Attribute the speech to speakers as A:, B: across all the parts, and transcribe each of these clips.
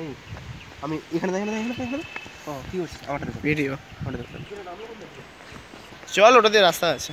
A: এই আমি এখানে দেখেন এখানে এখানে ও কি হচ্ছে? আমারটা দেখো।
B: ভিডিও
A: আমারটা দেখো।
B: চল ওটা দিয়ে রাস্তা আছে।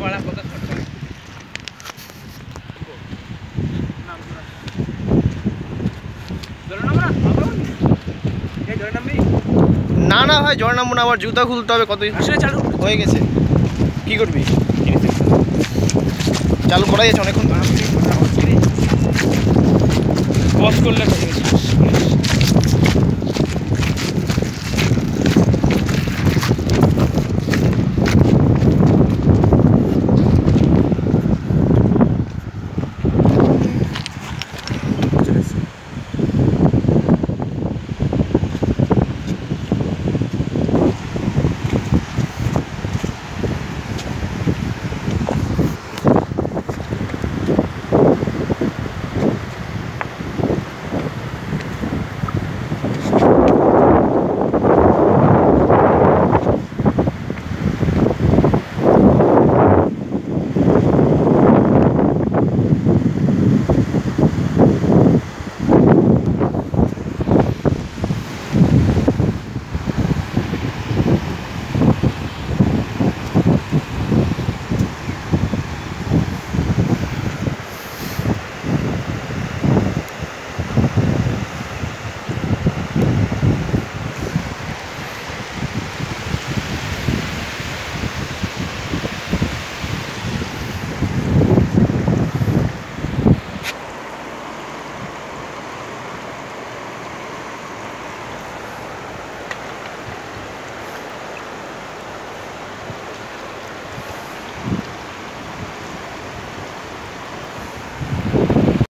C: কলা পকা না
B: না ভাই জল নামবো না আবার জুতা খুলতে হবে কত হয়ে গেছে। কি করবি? চালু করা যাচ্ছে অনেকক্ষণ।
C: করলে